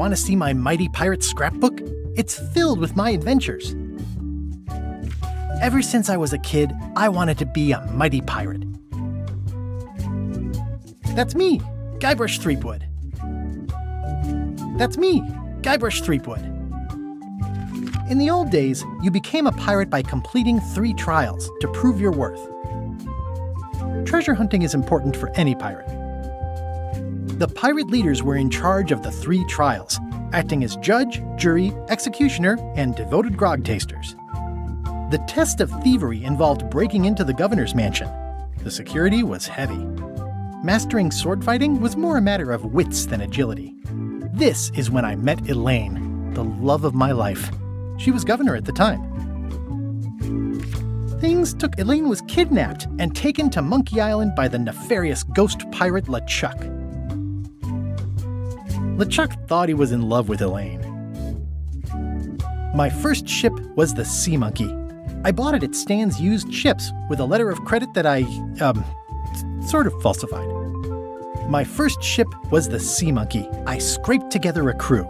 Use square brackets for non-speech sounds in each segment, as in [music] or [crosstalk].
Want to see my mighty pirate scrapbook? It's filled with my adventures. Ever since I was a kid, I wanted to be a mighty pirate. That's me, Guybrush Threepwood. That's me, Guybrush Threepwood. In the old days, you became a pirate by completing three trials to prove your worth. Treasure hunting is important for any pirate. The pirate leaders were in charge of the three trials, acting as judge, jury, executioner, and devoted grog tasters. The test of thievery involved breaking into the governor's mansion. The security was heavy. Mastering sword fighting was more a matter of wits than agility. This is when I met Elaine, the love of my life. She was governor at the time. Things took Elaine was kidnapped and taken to Monkey Island by the nefarious ghost pirate LeChuck. LeChuck thought he was in love with Elaine. My first ship was the Sea Monkey. I bought it at Stan's used ships with a letter of credit that I, um, sort of falsified. My first ship was the Sea Monkey. I scraped together a crew.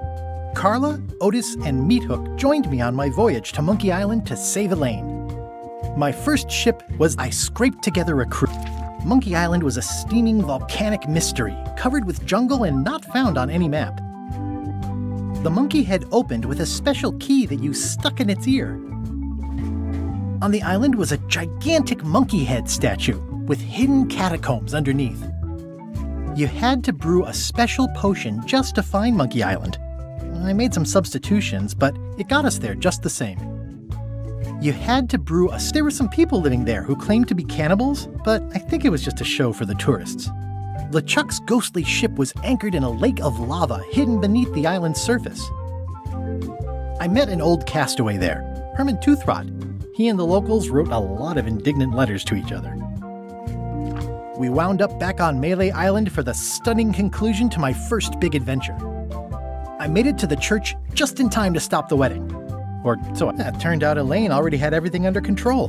Carla, Otis, and Meathook joined me on my voyage to Monkey Island to save Elaine. My first ship was I scraped together a crew. Monkey Island was a steaming volcanic mystery, covered with jungle and not found on any map. The monkey head opened with a special key that you stuck in its ear. On the island was a gigantic monkey head statue with hidden catacombs underneath. You had to brew a special potion just to find Monkey Island. I made some substitutions, but it got us there just the same. You had to brew a. There were some people living there who claimed to be cannibals, but I think it was just a show for the tourists. LeChuck's ghostly ship was anchored in a lake of lava hidden beneath the island's surface. I met an old castaway there, Herman Toothrot. He and the locals wrote a lot of indignant letters to each other. We wound up back on Melee Island for the stunning conclusion to my first big adventure. I made it to the church just in time to stop the wedding. Or so it turned out Elaine already had everything under control.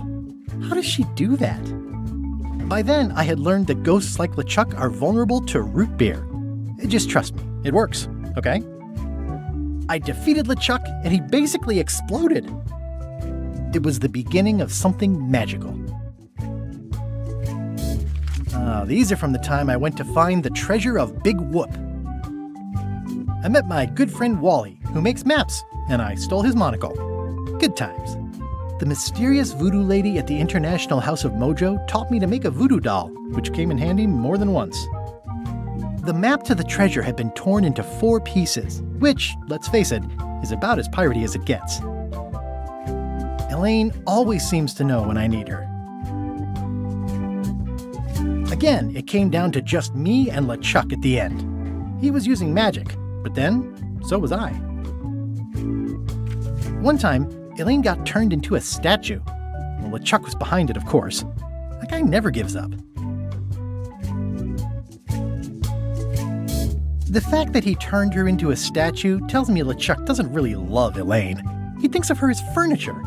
How does she do that? By then, I had learned that ghosts like LeChuck are vulnerable to root beer. Just trust me, it works, okay? I defeated LeChuck and he basically exploded. It was the beginning of something magical. Ah, these are from the time I went to find the treasure of Big Whoop. I met my good friend Wally, who makes maps and I stole his monocle. Good times. The mysterious voodoo lady at the International House of Mojo taught me to make a voodoo doll, which came in handy more than once. The map to the treasure had been torn into four pieces, which, let's face it, is about as piratey as it gets. Elaine always seems to know when I need her. Again, it came down to just me and LeChuck at the end. He was using magic, but then, so was I. One time, Elaine got turned into a statue. Well, LeChuck was behind it, of course. That guy never gives up. The fact that he turned her into a statue tells me LeChuck doesn't really love Elaine. He thinks of her as furniture.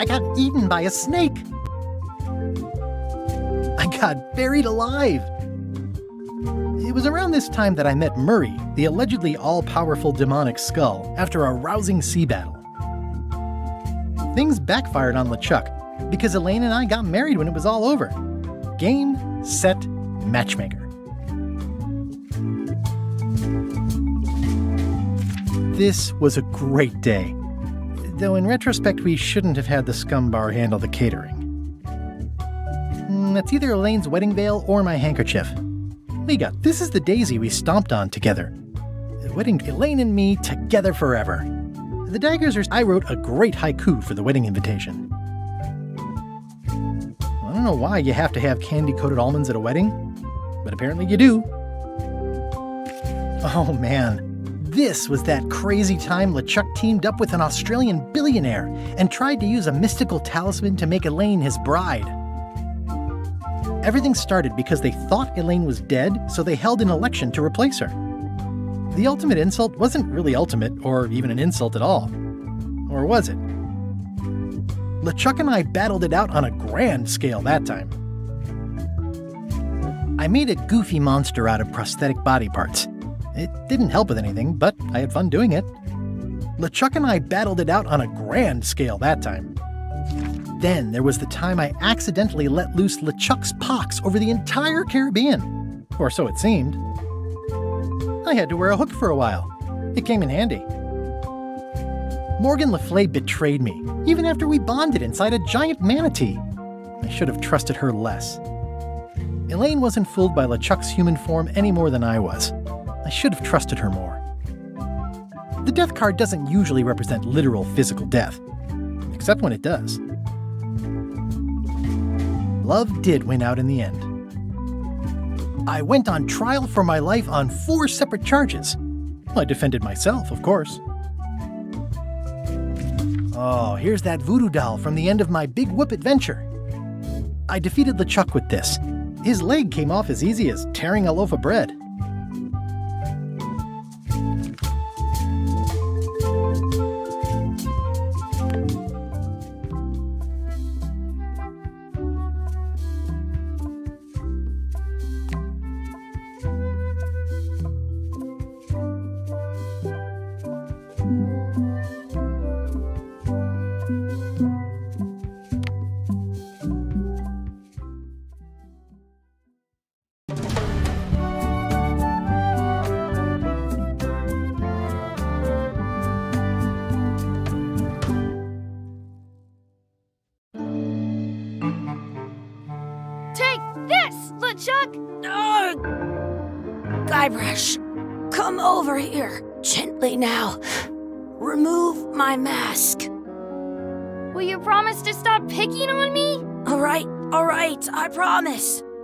I got eaten by a snake. I got buried alive. It was around this time that I met Murray, the allegedly all powerful demonic skull, after a rousing sea battle. Things backfired on LeChuck because Elaine and I got married when it was all over. Game, set, matchmaker. This was a great day. Though in retrospect, we shouldn't have had the SCUMM Bar handle the catering. Mm, that's either Elaine's wedding veil or my handkerchief. Liga, this is the daisy we stomped on together. The wedding Elaine and me together forever. The daggers are. I wrote a great haiku for the wedding invitation. I don't know why you have to have candy coated almonds at a wedding, but apparently you do. Oh man, this was that crazy time LeChuck teamed up with an Australian billionaire and tried to use a mystical talisman to make Elaine his bride. Everything started because they thought Elaine was dead, so they held an election to replace her. The ultimate insult wasn't really ultimate, or even an insult at all. Or was it? LeChuck and I battled it out on a grand scale that time. I made a goofy monster out of prosthetic body parts. It didn't help with anything, but I had fun doing it. LeChuck and I battled it out on a grand scale that time. Then there was the time I accidentally let loose LeChuck's pox over the entire Caribbean. Or so it seemed. I had to wear a hook for a while. It came in handy. Morgan Le Fay betrayed me, even after we bonded inside a giant manatee. I should have trusted her less. Elaine wasn't fooled by LeChuck's human form any more than I was. I should have trusted her more. The death card doesn't usually represent literal physical death, except when it does. Love did win out in the end. I went on trial for my life on four separate charges. I defended myself, of course. Oh, here's that voodoo doll from the end of my Big Whoop adventure. I defeated LeChuck with this. His leg came off as easy as tearing a loaf of bread.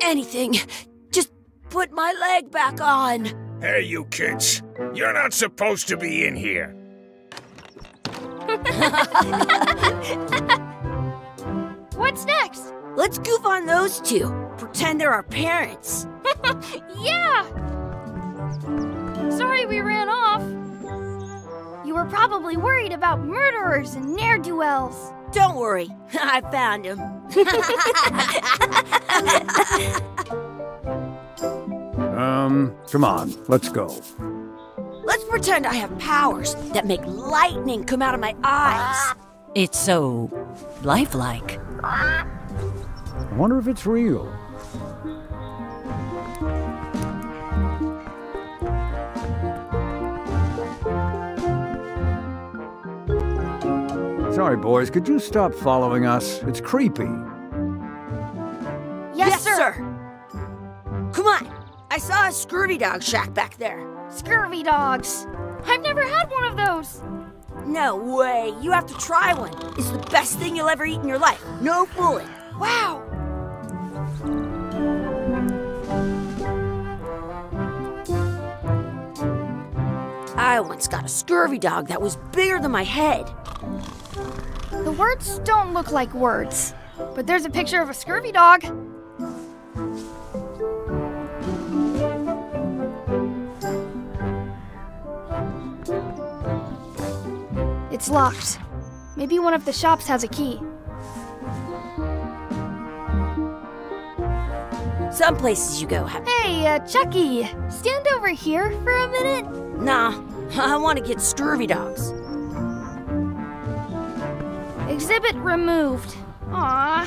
Anything. Just put my leg back on. Hey, you kids. You're not supposed to be in here. [laughs] What's next? Let's goof on those two. Pretend they're our parents. [laughs] Yeah! Sorry we ran off. You were probably worried about murderers and ne'er-do-wells. Don't worry, [laughs] I found him. [laughs] [laughs] Um, come on, let's go. Let's pretend I have powers that make lightning come out of my eyes. It's so lifelike. I wonder if it's real. Sorry, boys, could you stop following us? It's creepy. Yes, sir. Come on. I saw a scurvy dog shack back there. Scurvy dogs. I've never had one of those. No way. You have to try one. It's the best thing you'll ever eat in your life. No fooling. Wow. I once got a scurvy dog that was bigger than my head. The words don't look like words, but there's a picture of a scurvy dog. It's locked. Maybe one of the shops has a key. Some places you go have. Hey, uh, Chucky, stand over here for a minute. Nah, [laughs] I want to get scurvy dogs. Exhibit removed. Aw.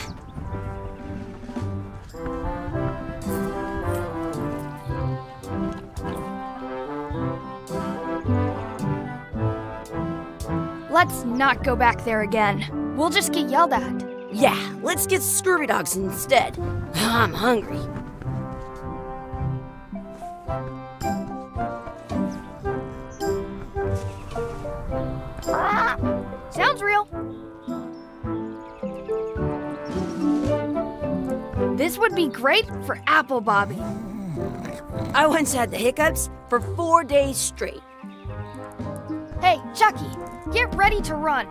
Let's not go back there again. We'll just get yelled at. Yeah, let's get scurvy dogs instead. [sighs] I'm hungry. Would be great for Apple Bobby. I once had the hiccups for four days straight. Hey, Chucky, get ready to run.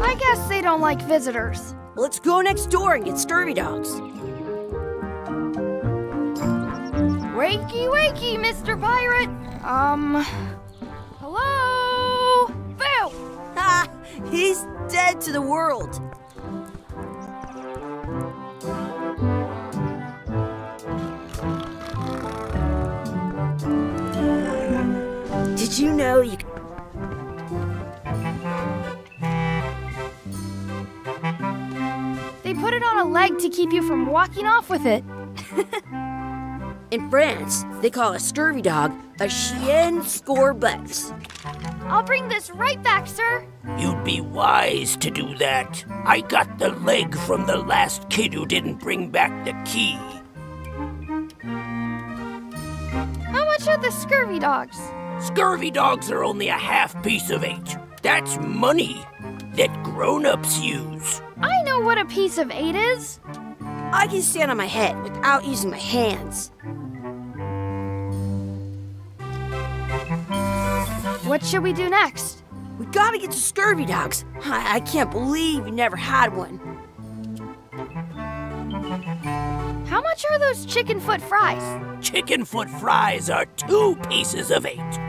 I guess they don't like visitors. Let's go next door and get scurvy dogs. Wakey, wakey, Mr. Pirate. Um, hello? Phil! [laughs] Ha! He's dead to the world. Did you know you. They put it on a leg to keep you from walking off with it. [laughs] In France, they call a scurvy dog a chien scorbut. I'll bring this right back, sir. You'd be wise to do that. I got the leg from the last kid who didn't bring back the key. How much are the scurvy dogs? Scurvy dogs are only a half piece of eight. That's money that grown ups use. I know what a piece of eight is. I can stand on my head without using my hands. What should we do next? We gotta get to scurvy dogs. I, I can't believe you never had one. How much are those chicken foot fries? Chicken foot fries are two pieces of eight.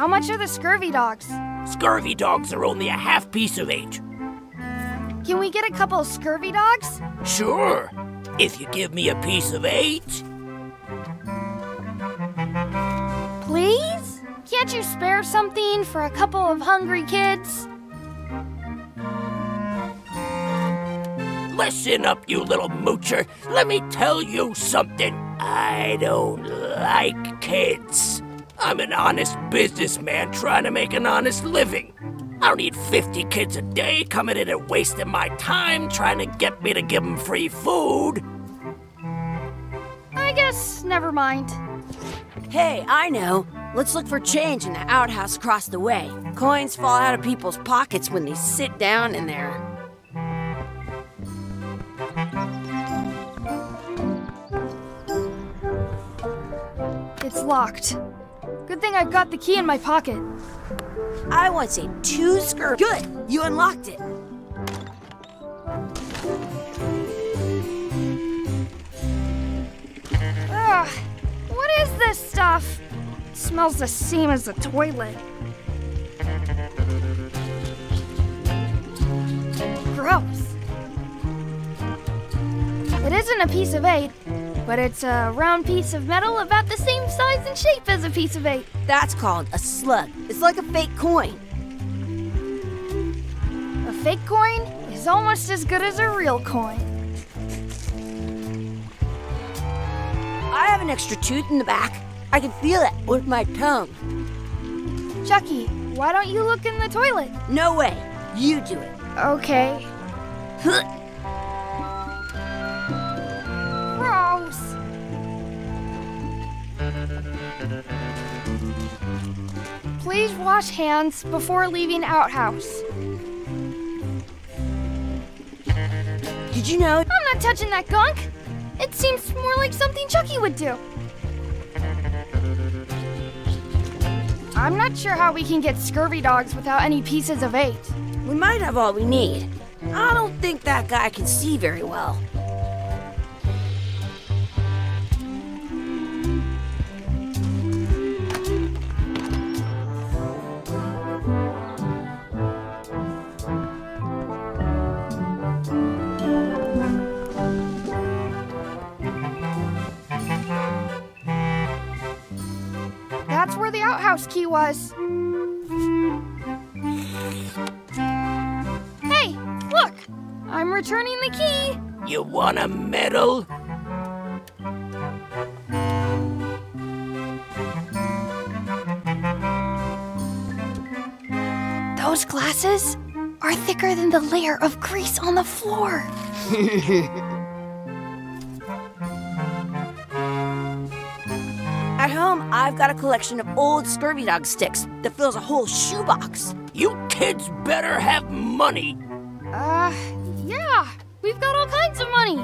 How much are the scurvy dogs? Scurvy dogs are only a half piece of eight. Can we get a couple of scurvy dogs? Sure, if you give me a piece of eight. Please? Can't you spare something for a couple of hungry kids? Listen up, you little moocher. Let me tell you something. I don't like kids. I'm an honest businessman trying to make an honest living. I don't need 50 kids a day coming in and wasting my time trying to get me to give them free food. I guess never mind. Hey, I know. Let's look for change in the outhouse across the way. Coins fall out of people's pockets when they sit down in there. It's locked. Good thing I've got the key in my pocket. I want to say two scur. Good, you unlocked it. Ugh, what is this stuff? smells the same as the toilet. Gross. It isn't a piece of eight, but it's a round piece of metal about the same size and shape as a piece of eight. That's called a slug. It's like a fake coin. A fake coin is almost as good as a real coin. I have an extra tooth in the back. I can feel it with my tongue. Chucky, why don't you look in the toilet? No way. You do it. Okay. Gross. Please wash hands before leaving outhouse. Did you know? I'm not touching that gunk. It seems more like something Chucky would do. I'm not sure how we can get scurvy dogs without any pieces of eight. We might have all we need. I don't think that guy can see very well. Key was. Hey, look! I'm returning the key. You want a medal? Those glasses are thicker than the layer of grease on the floor. [laughs] I've got a collection of old scurvy dog sticks that fills a whole shoebox. You kids better have money. Uh, yeah, we've got all kinds of money.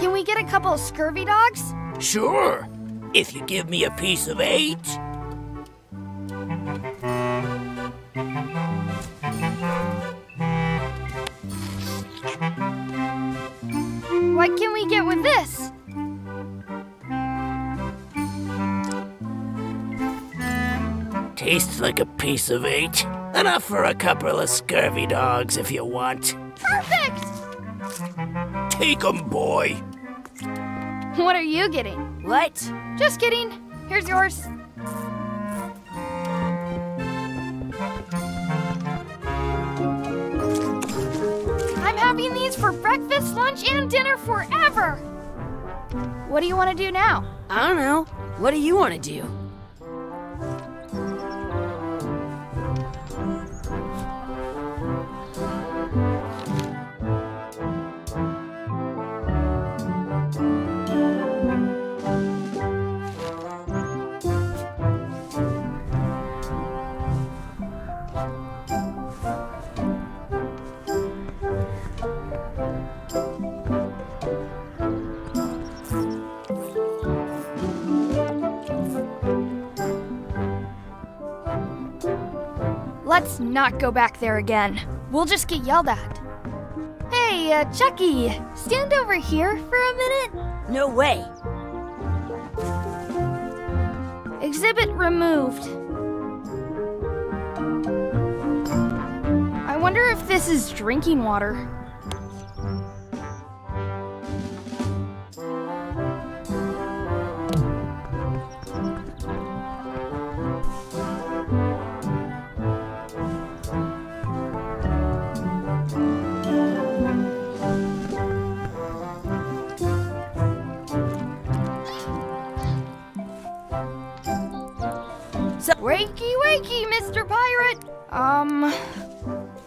Can we get a couple of scurvy dogs? Sure, if you give me a piece of eight. Tastes like a piece of eight. Enough for a couple of scurvy dogs if you want. Perfect! Take 'em, boy. What are you getting? What? Just kidding. Here's yours. I'm having these for breakfast, lunch, and dinner forever. What do you want to do now? I don't know. What do you want to do? Let's not go back there again. We'll just get yelled at. Hey, uh, Chucky, stand over here for a minute. No way. Exhibit removed. I wonder if this is drinking water. So, Wakey, wakey, Mr. Pirate! Um.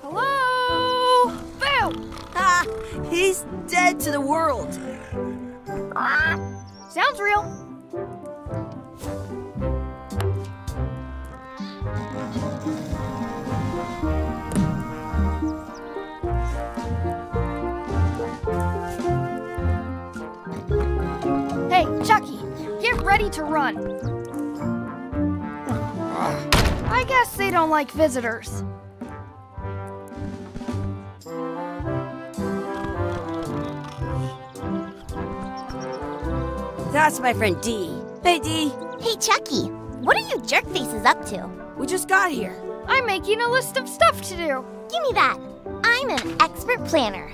Hello? Boom! ah, he's dead to the world. Sounds real. Hey, Chucky, get ready to run. I guess they don't like visitors. That's my friend Dee. Hey, Dee. Hey, Chucky, what are you jerk faces up to? We just got here. I'm making a list of stuff to do. Give me that. I'm an expert planner.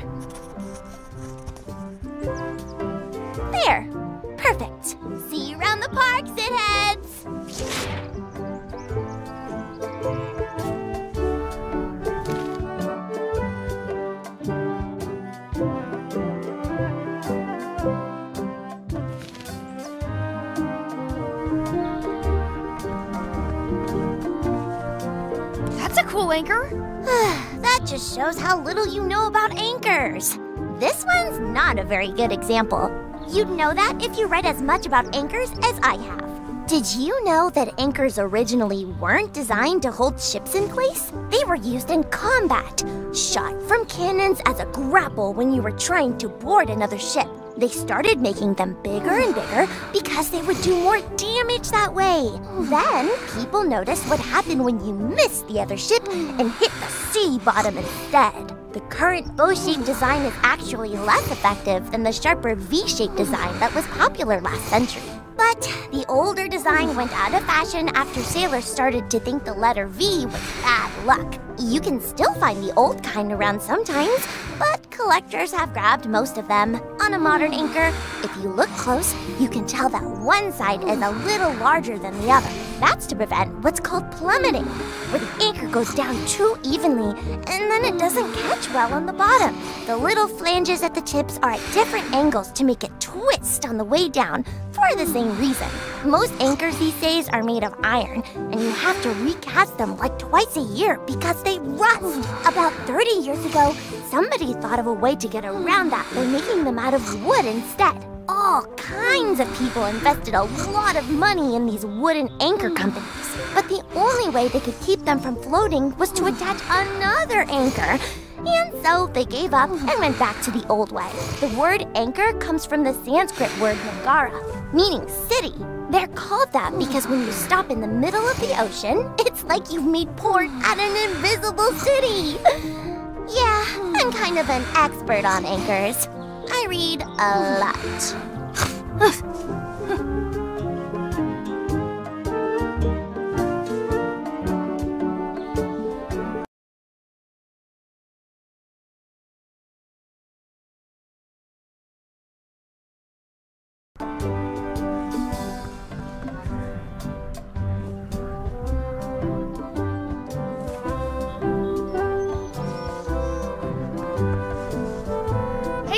There. Perfect. See you around the park, Zitheads. Anchor. [sighs] that just shows how little you know about anchors. This one's not a very good example. You'd know that if you read as much about anchors as I have. Did you know that anchors originally weren't designed to hold ships in place? They were used in combat, shot from cannons as a grapple when you were trying to board another ship. They started making them bigger and bigger because they would do more damage that way. Then, people noticed what happened when you missed the other ship and hit the sea bottom instead. The current bow-shaped design is actually less effective than the sharper V-shaped design that was popular last century. But the older design went out of fashion after sailors started to think the letter V was bad luck. You can still find the old kind around sometimes, but collectors have grabbed most of them. On a modern anchor, if you look close, you can tell that one side is a little larger than the other. That's to prevent what's called plummeting, where the anchor goes down too evenly and then it doesn't catch well on the bottom. The little flanges at the tips are at different angles to make it twist on the way down for the same reason. Most anchors these days are made of iron, and you have to recast them like twice a year because they rust. About 30 years ago, somebody thought of a way to get around that by making them out of wood instead. All kinds of people invested a lot of money in these wooden anchor companies. But the only way they could keep them from floating was to attach another anchor. And so they gave up and went back to the old way. The word anchor comes from the Sanskrit word nagara, meaning city. They're called that because when you stop in the middle of the ocean, it's like you've made port at an invisible city. Yeah, I'm kind of an expert on anchors. I read a [laughs]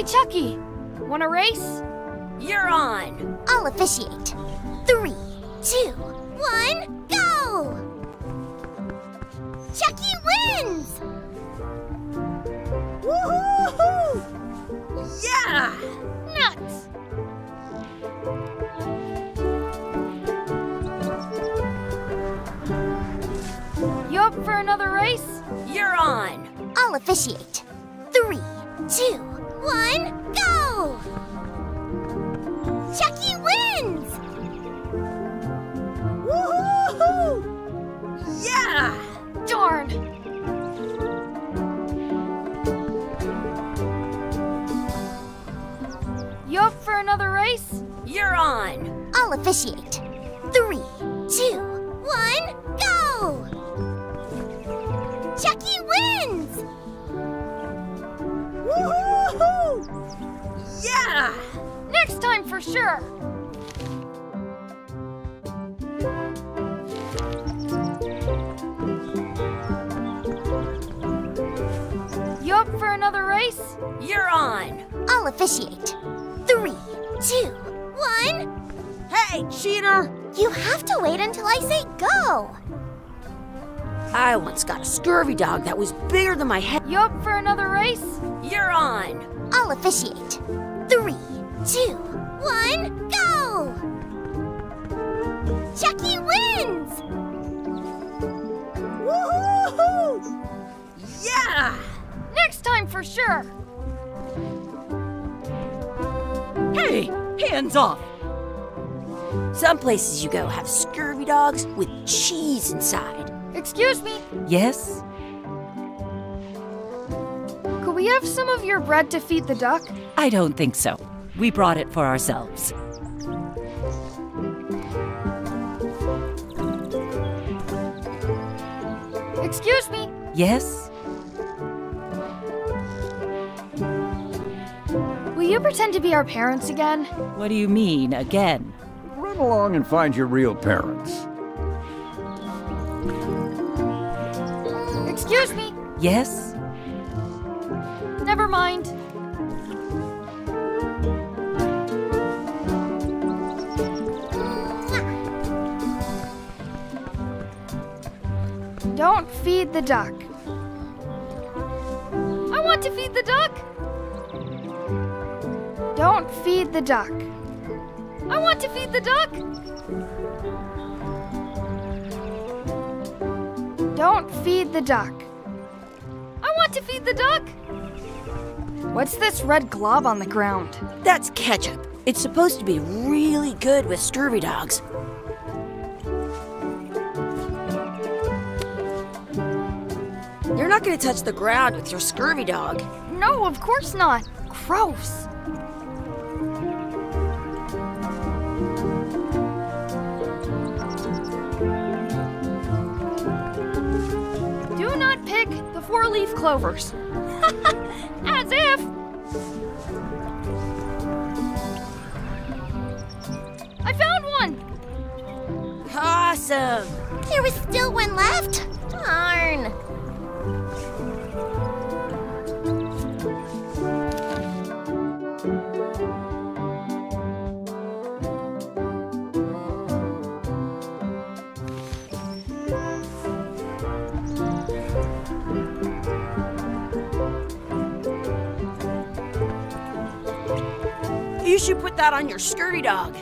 Chucky. Want a race? You're on. I'll officiate. Three, two, one, go! Chucky wins! Woohoo! Yeah! Nuts! You up for another race? You're on. I'll officiate. Three, two, one, go! Chucky wins! Woohoo! Yeah! Darn! You up for another race? You're on. I'll officiate. Three, two, one, go! Chucky for sure! You up for another race? You're on. I'll officiate. Three, two, one. Hey, cheater! You have to wait until I say go. I once got a scurvy dog that was bigger than my head. You up for another race? You're on. I'll officiate. Three, two, one, go! Chucky wins! Woohoo! Yeah! Next time for sure! Hey, hands off! Some places you go have scurvy dogs with cheese inside. Excuse me, Yes? could we have some of your bread to feed the duck? I don't think so. We brought it for ourselves. Excuse me, Yes? will you pretend to be our parents again? What do you mean, again? Run along and find your real parents. Excuse me, Yes? Feed the duck. I want to feed the duck. Don't feed the duck. I want to feed the duck. Don't feed the duck. I want to feed the duck. What's this red glob on the ground? That's ketchup. It's supposed to be really good with scurvy dogs. You're not gonna touch the ground with your scurvy dog. No, of course not. Gross. Do not pick the four leaf clovers. [laughs] As if. I found one! Awesome! There was still one left. Darn. You should put that on your scurvy dog.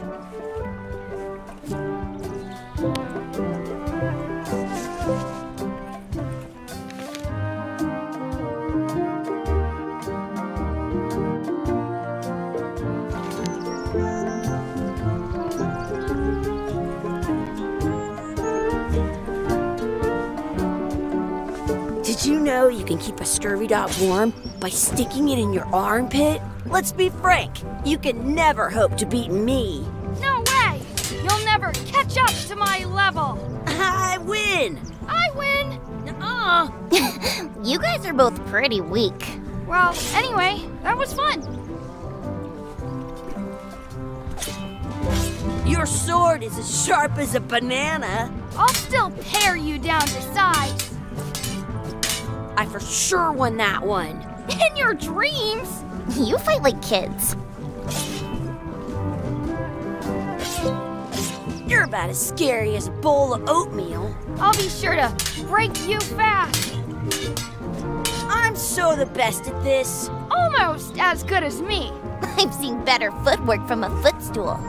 Did you know you can keep a scurvy dog warm by sticking it in your armpit? Let's be frank, you can never hope to beat me. No way! You'll never catch up to my level! I win! I win! Uh, [laughs] You guys are both pretty weak. Well, anyway, that was fun. your sword is as sharp as a banana. I'll still pare you down to size. I for sure won that one. [laughs] In your dreams? You fight like kids. You're about as scary as a bowl of oatmeal. I'll be sure to break you fast. I'm so the best at this. Almost as good as me. [laughs] I've seen better footwork from a footstool.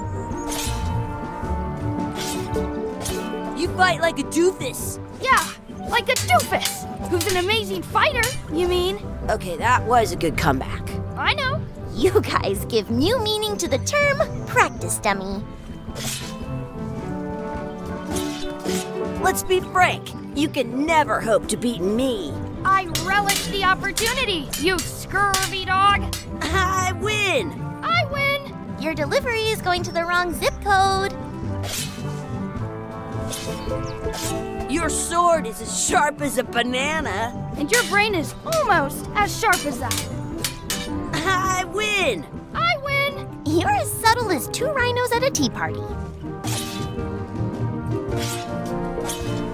You fight like a doofus. Yeah, like a doofus. Who's an amazing fighter, you mean? Okay, that was a good comeback. I know. You guys give new meaning to the term practice dummy. Let's be frank. You can never hope to beat me. I relish the opportunity, you scurvy dog. I win. I win. Your delivery is going to the wrong zip code. Your sword is as sharp as a banana. And your brain is almost as sharp as that. I win. I win. You're as subtle as two rhinos at a tea party.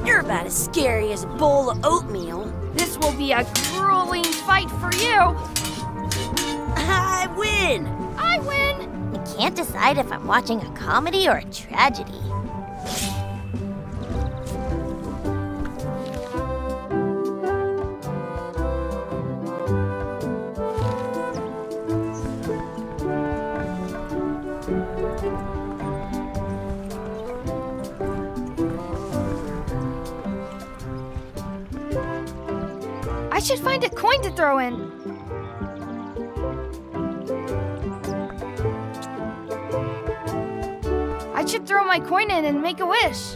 You're about as scary as a bowl of oatmeal. This will be a grueling fight for you. I win. I win. I can't decide if I'm watching a comedy or a tragedy. Should find a coin to throw in. I should throw my coin in and make a wish.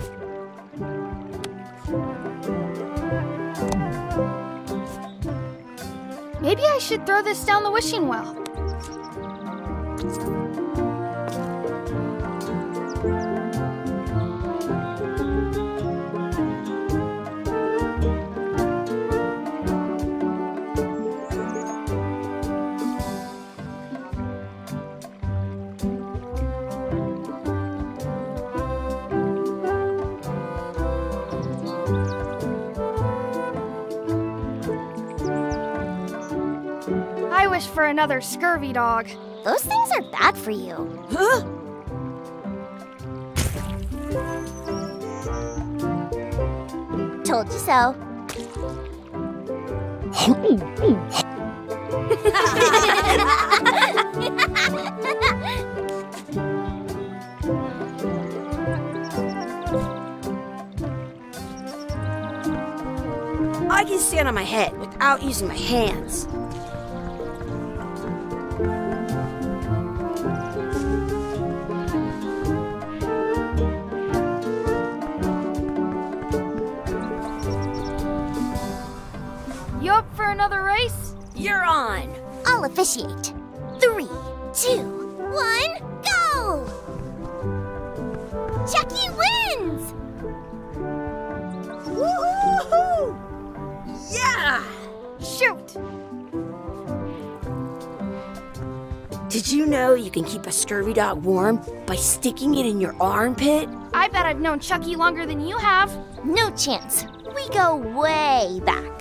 Maybe I should throw this down the wishing well. Another scurvy dog. Those things are bad for you. Huh? Told you so. I can stand on my head without using my hands. Another race? You're on. I'll officiate. Three, two, one, go! Chucky wins! Woohoo! Yeah! Shoot! Did you know you can keep a scurvy dog warm by sticking it in your armpit? I bet I've known Chucky longer than you have. No chance. We go way back.